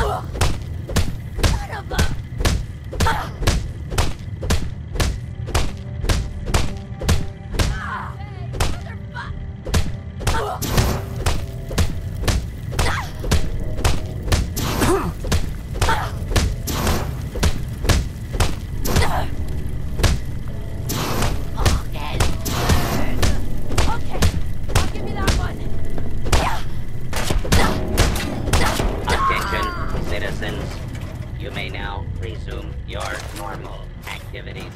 Huh! You may now resume your normal activities.